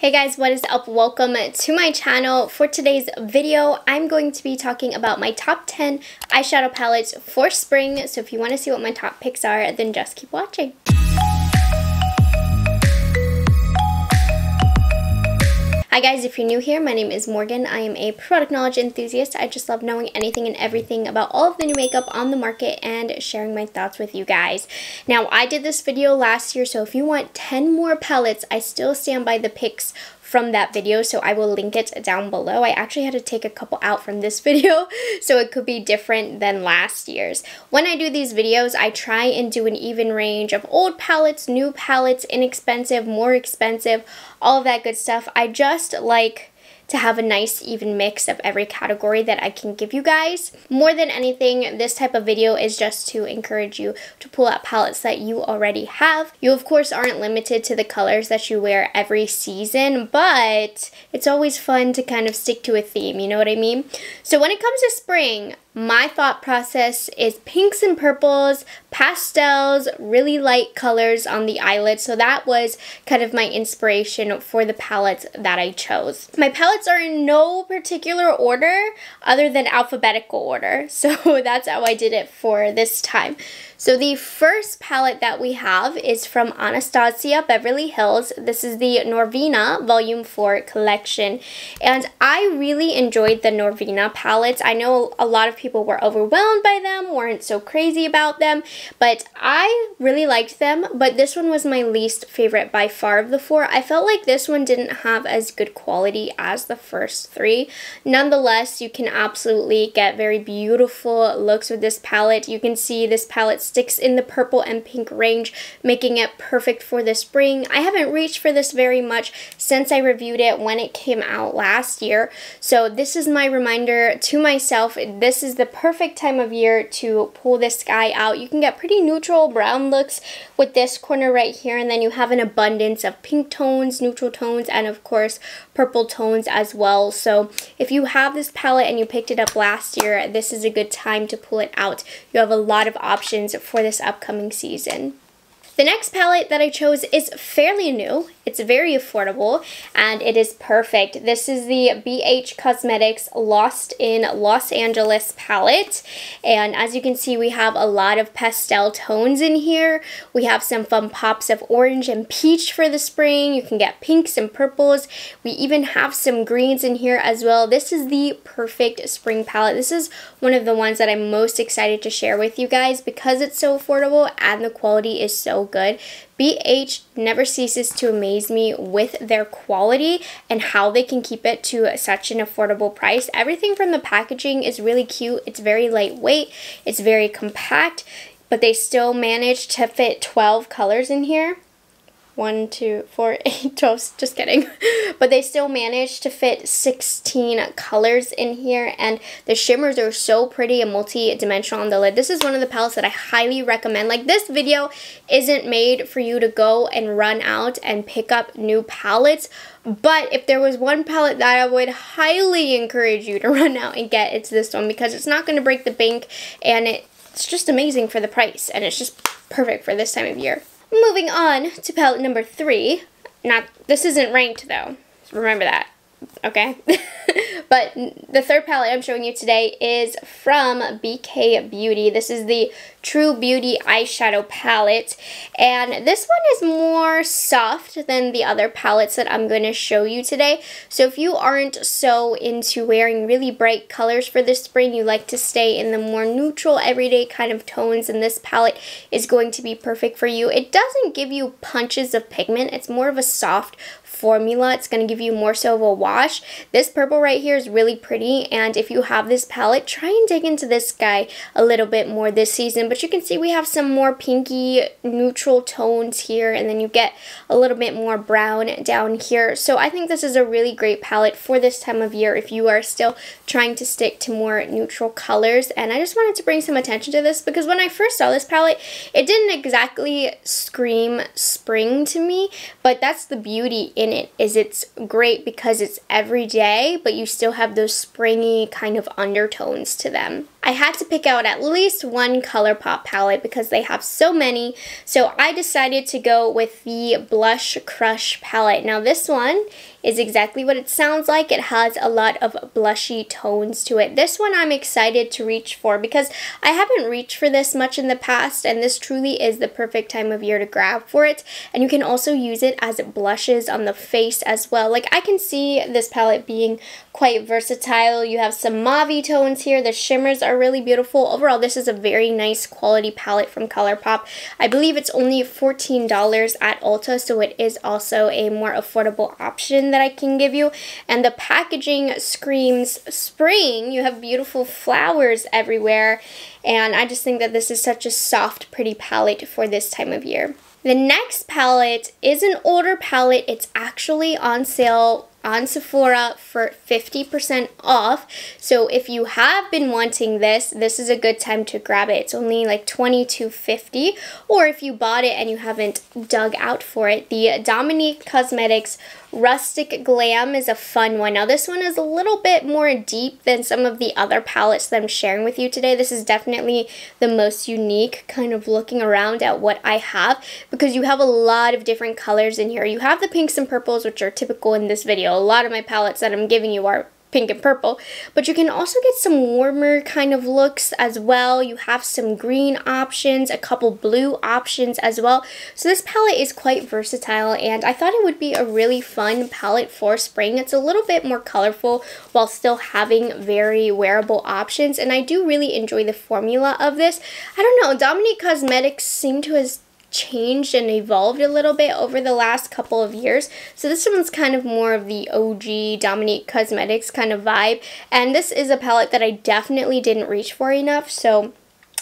Hey guys, what is up? Welcome to my channel. For today's video, I'm going to be talking about my top 10 eyeshadow palettes for spring. So if you want to see what my top picks are, then just keep watching. Hi guys, if you're new here, my name is Morgan. I am a product knowledge enthusiast. I just love knowing anything and everything about all of the new makeup on the market and sharing my thoughts with you guys. Now, I did this video last year, so if you want 10 more palettes, I still stand by the picks from that video, so I will link it down below. I actually had to take a couple out from this video, so it could be different than last year's. When I do these videos, I try and do an even range of old palettes, new palettes, inexpensive, more expensive, all of that good stuff. I just like to have a nice even mix of every category that I can give you guys. More than anything, this type of video is just to encourage you to pull out palettes that you already have. You of course aren't limited to the colors that you wear every season, but it's always fun to kind of stick to a theme, you know what I mean? So when it comes to spring, my thought process is pinks and purples, pastels, really light colors on the eyelids. So that was kind of my inspiration for the palettes that I chose. My palettes are in no particular order other than alphabetical order. So that's how I did it for this time. So the first palette that we have is from Anastasia Beverly Hills. This is the Norvina Volume 4 collection. And I really enjoyed the Norvina palettes. I know a lot of people were overwhelmed by them, weren't so crazy about them, but I really liked them. But this one was my least favorite by far of the four. I felt like this one didn't have as good quality as the first three. Nonetheless, you can absolutely get very beautiful looks with this palette. You can see this palette sticks in the purple and pink range, making it perfect for the spring. I haven't reached for this very much since I reviewed it when it came out last year. So this is my reminder to myself, this is the perfect time of year to pull this guy out. You can get pretty neutral brown looks with this corner right here, and then you have an abundance of pink tones, neutral tones, and of course purple tones as well. So if you have this palette and you picked it up last year, this is a good time to pull it out. You have a lot of options for this upcoming season. The next palette that I chose is fairly new. It's very affordable and it is perfect. This is the BH Cosmetics Lost in Los Angeles palette. And as you can see, we have a lot of pastel tones in here. We have some fun pops of orange and peach for the spring. You can get pinks and purples. We even have some greens in here as well. This is the perfect spring palette. This is one of the ones that I'm most excited to share with you guys because it's so affordable and the quality is so good. BH never ceases to amaze me with their quality and how they can keep it to such an affordable price. Everything from the packaging is really cute. It's very lightweight. It's very compact, but they still manage to fit 12 colors in here. 1, 2, 4, 8, 12, just kidding. but they still managed to fit 16 colors in here and the shimmers are so pretty and multi-dimensional on the lid. This is one of the palettes that I highly recommend. Like this video isn't made for you to go and run out and pick up new palettes, but if there was one palette that I would highly encourage you to run out and get, it's this one because it's not going to break the bank and it's just amazing for the price and it's just perfect for this time of year. Moving on to palette number three. Not this isn't ranked though. Remember that. Okay. but the third palette I'm showing you today is from BK Beauty. This is the True Beauty eyeshadow palette. And this one is more soft than the other palettes that I'm going to show you today. So if you aren't so into wearing really bright colors for this spring, you like to stay in the more neutral, everyday kind of tones, and this palette is going to be perfect for you. It doesn't give you punches of pigment. It's more of a soft formula. It's going to give you more so of a wash. This purple right here is really pretty and if you have this palette, try and dig into this guy a little bit more this season. But you can see we have some more pinky neutral tones here and then you get a little bit more brown down here. So I think this is a really great palette for this time of year if you are still trying to stick to more neutral colors. And I just wanted to bring some attention to this because when I first saw this palette, it didn't exactly scream spring to me, but that's the beauty in it is it's great because it's everyday, but you still have those springy kind of undertones to them. I had to pick out at least one ColourPop palette because they have so many. So I decided to go with the Blush Crush palette. Now this one is exactly what it sounds like. It has a lot of blushy tones to it. This one I'm excited to reach for because I haven't reached for this much in the past and this truly is the perfect time of year to grab for it. And you can also use it as it blushes on the face as well. Like I can see this palette being quite versatile. You have some mauve tones here. The shimmers are really beautiful. Overall, this is a very nice quality palette from ColourPop. I believe it's only $14 at Ulta, so it is also a more affordable option that I can give you. And the packaging screams spring. You have beautiful flowers everywhere. And I just think that this is such a soft, pretty palette for this time of year. The next palette is an older palette. It's actually on sale on Sephora for 50% off. So if you have been wanting this, this is a good time to grab it. It's only like $22.50. Or if you bought it and you haven't dug out for it, the Dominique Cosmetics Rustic Glam is a fun one. Now this one is a little bit more deep than some of the other palettes that I'm sharing with you today. This is definitely the most unique kind of looking around at what I have because you have a lot of different colors in here. You have the pinks and purples which are typical in this video. A lot of my palettes that I'm giving you are pink and purple. But you can also get some warmer kind of looks as well. You have some green options, a couple blue options as well. So this palette is quite versatile and I thought it would be a really fun palette for spring. It's a little bit more colorful while still having very wearable options and I do really enjoy the formula of this. I don't know, Dominique Cosmetics seem to have changed and evolved a little bit over the last couple of years. So this one's kind of more of the OG Dominique Cosmetics kind of vibe. And this is a palette that I definitely didn't reach for enough. So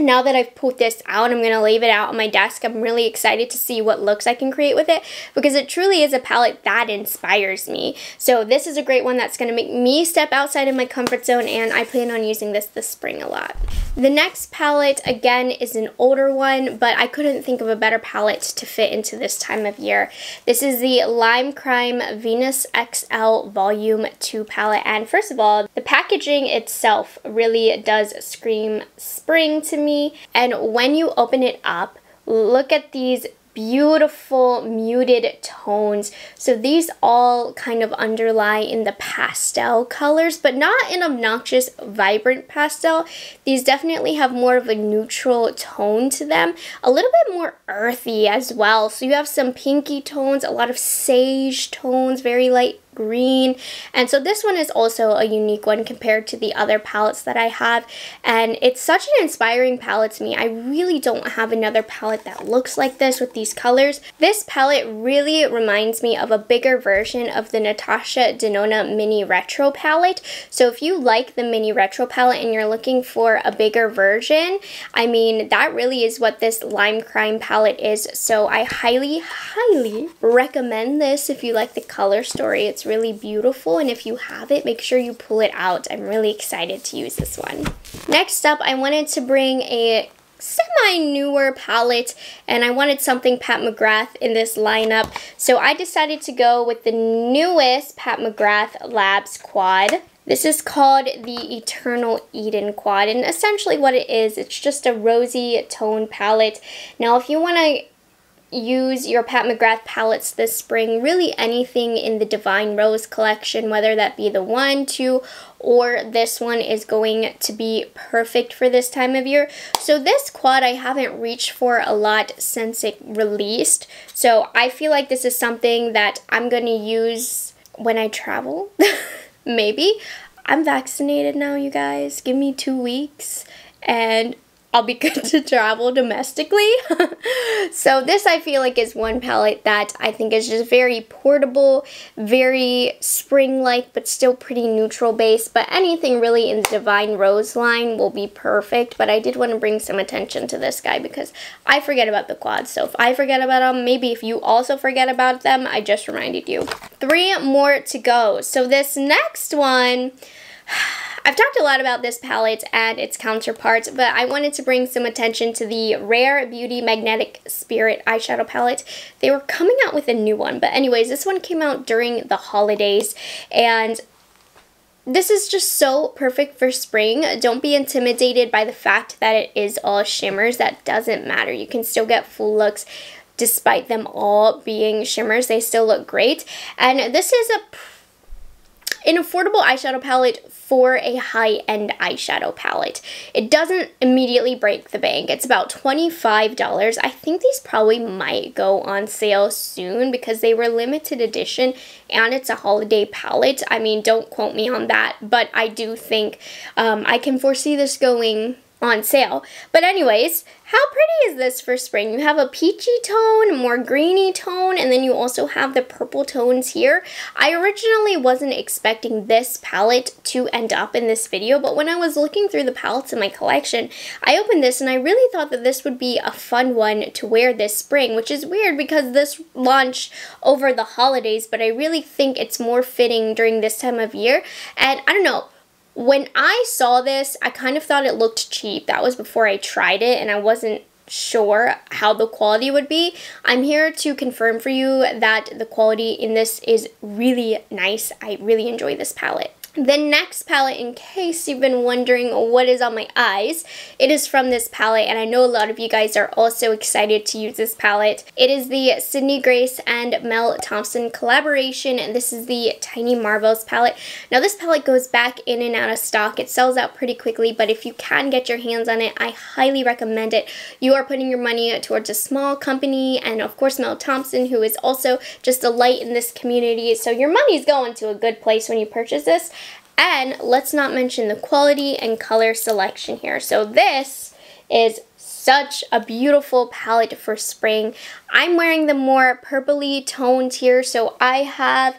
now that I've put this out, I'm going to leave it out on my desk. I'm really excited to see what looks I can create with it because it truly is a palette that inspires me. So this is a great one that's going to make me step outside of my comfort zone and I plan on using this this spring a lot. The next palette, again, is an older one, but I couldn't think of a better palette to fit into this time of year. This is the Lime Crime Venus XL Volume 2 palette. And first of all, the packaging itself really does scream spring to me. And when you open it up, look at these beautiful muted tones. So these all kind of underlie in the pastel colors, but not an obnoxious, vibrant pastel. These definitely have more of a neutral tone to them, a little bit more earthy as well. So you have some pinky tones, a lot of sage tones, very light green. And so this one is also a unique one compared to the other palettes that I have. And it's such an inspiring palette to me. I really don't have another palette that looks like this with these colors. This palette really reminds me of a bigger version of the Natasha Denona Mini Retro palette. So if you like the Mini Retro palette and you're looking for a bigger version, I mean, that really is what this Lime Crime palette is. So I highly, highly recommend this if you like the color story. It's really beautiful and if you have it, make sure you pull it out. I'm really excited to use this one. Next up, I wanted to bring a semi-newer palette and I wanted something Pat McGrath in this lineup. So I decided to go with the newest Pat McGrath Labs Quad. This is called the Eternal Eden Quad and essentially what it is, it's just a rosy tone palette. Now if you want to use your Pat McGrath palettes this spring, really anything in the Divine Rose collection, whether that be the one, two, or this one is going to be perfect for this time of year. So this quad I haven't reached for a lot since it released. So I feel like this is something that I'm going to use when I travel. Maybe. I'm vaccinated now, you guys. Give me two weeks and I'll be good to travel domestically. so this I feel like is one palette that I think is just very portable, very spring-like, but still pretty neutral base. But anything really in the Divine Rose line will be perfect. But I did want to bring some attention to this guy because I forget about the quads. So if I forget about them, maybe if you also forget about them, I just reminded you. Three more to go. So this next one... I've talked a lot about this palette and its counterparts, but I wanted to bring some attention to the Rare Beauty Magnetic Spirit eyeshadow palette. They were coming out with a new one, but anyways, this one came out during the holidays, and this is just so perfect for spring. Don't be intimidated by the fact that it is all shimmers. That doesn't matter. You can still get full looks despite them all being shimmers. They still look great. And this is a an affordable eyeshadow palette for a high-end eyeshadow palette. It doesn't immediately break the bank. It's about $25. I think these probably might go on sale soon because they were limited edition and it's a holiday palette. I mean, don't quote me on that, but I do think um, I can foresee this going on sale. But anyways, how pretty is this for spring? You have a peachy tone, more greeny tone, and then you also have the purple tones here. I originally wasn't expecting this palette to end up in this video, but when I was looking through the palettes in my collection, I opened this and I really thought that this would be a fun one to wear this spring, which is weird because this launched over the holidays, but I really think it's more fitting during this time of year. And I don't know, when I saw this, I kind of thought it looked cheap. That was before I tried it and I wasn't sure how the quality would be. I'm here to confirm for you that the quality in this is really nice. I really enjoy this palette. The next palette, in case you've been wondering what is on my eyes, it is from this palette, and I know a lot of you guys are also excited to use this palette. It is the Sydney Grace and Mel Thompson collaboration, and this is the Tiny Marvels palette. Now, this palette goes back in and out of stock. It sells out pretty quickly, but if you can get your hands on it, I highly recommend it. You are putting your money towards a small company, and of course, Mel Thompson, who is also just a light in this community, so your money's going to a good place when you purchase this. And let's not mention the quality and color selection here. So this is such a beautiful palette for spring. I'm wearing the more purpley tones here. So I have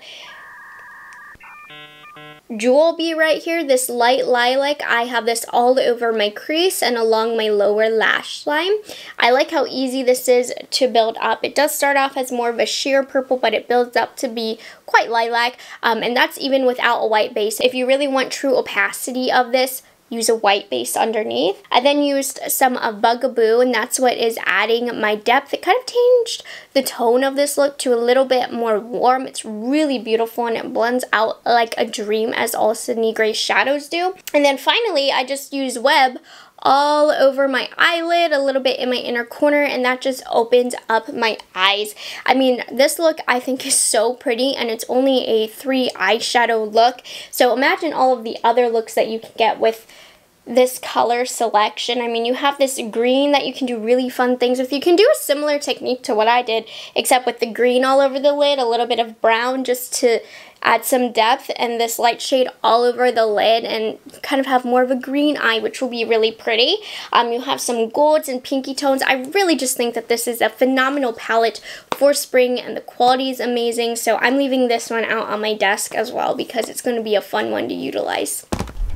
Jewel Bee right here, this light lilac, I have this all over my crease and along my lower lash line. I like how easy this is to build up. It does start off as more of a sheer purple, but it builds up to be quite lilac, um, and that's even without a white base. If you really want true opacity of this, use a white base underneath. I then used some of Bugaboo and that's what is adding my depth. It kind of changed the tone of this look to a little bit more warm. It's really beautiful and it blends out like a dream as all Sydney Grace shadows do. And then finally, I just used Web all over my eyelid, a little bit in my inner corner, and that just opens up my eyes. I mean, this look I think is so pretty, and it's only a three eyeshadow look. So imagine all of the other looks that you can get with this color selection. I mean, you have this green that you can do really fun things with. You can do a similar technique to what I did, except with the green all over the lid, a little bit of brown just to add some depth and this light shade all over the lid and kind of have more of a green eye which will be really pretty. Um, you have some golds and pinky tones. I really just think that this is a phenomenal palette for spring and the quality is amazing so I'm leaving this one out on my desk as well because it's going to be a fun one to utilize.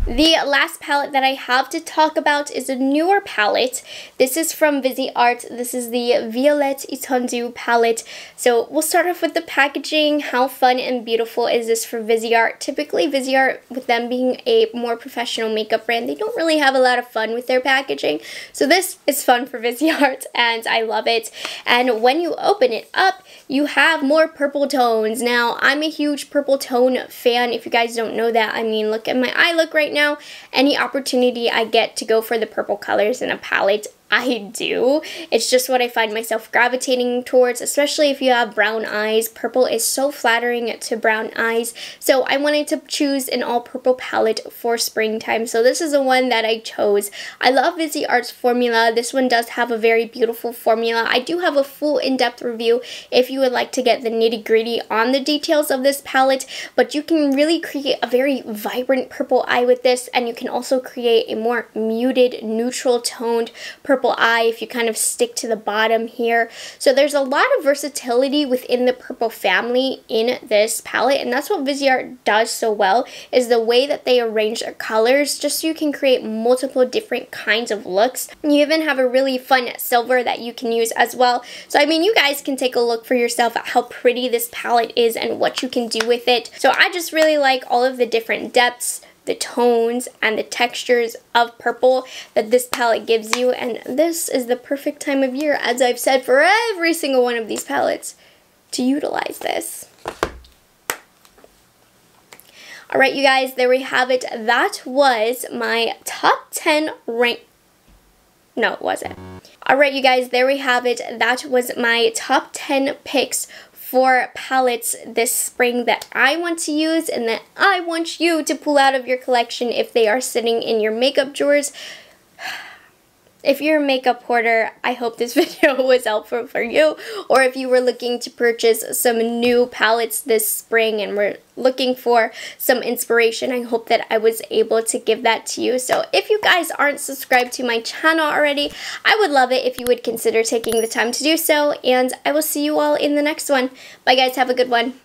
The last palette that I have to talk about is a newer palette. This is from Viseart. This is the Violette Étendu palette. So we'll start off with the packaging. How fun and beautiful is this for Viseart? Typically Viseart, with them being a more professional makeup brand, they don't really have a lot of fun with their packaging. So this is fun for Viseart and I love it. And when you open it up, you have more purple tones. Now, I'm a huge purple tone fan. If you guys don't know that, I mean, look at my eye look right now. Any opportunity I get to go for the purple colors in a palette, I do. It's just what I find myself gravitating towards, especially if you have brown eyes. Purple is so flattering to brown eyes. So I wanted to choose an all purple palette for springtime. So this is the one that I chose. I love Viseart's formula. This one does have a very beautiful formula. I do have a full in-depth review if you would like to get the nitty gritty on the details of this palette. But you can really create a very vibrant purple eye with this. And you can also create a more muted, neutral toned purple purple eye if you kind of stick to the bottom here. So there's a lot of versatility within the purple family in this palette and that's what Viseart does so well is the way that they arrange their colors just so you can create multiple different kinds of looks. You even have a really fun silver that you can use as well. So I mean you guys can take a look for yourself at how pretty this palette is and what you can do with it. So I just really like all of the different depths the tones and the textures of purple that this palette gives you and this is the perfect time of year as I've said for every single one of these palettes to utilize this. All right, you guys, there we have it. That was my top 10 rank. No, it wasn't. All right, you guys, there we have it. That was my top 10 picks for palettes this spring that I want to use and that I want you to pull out of your collection if they are sitting in your makeup drawers. If you're a makeup hoarder, I hope this video was helpful for you. Or if you were looking to purchase some new palettes this spring and were looking for some inspiration, I hope that I was able to give that to you. So if you guys aren't subscribed to my channel already, I would love it if you would consider taking the time to do so. And I will see you all in the next one. Bye guys, have a good one.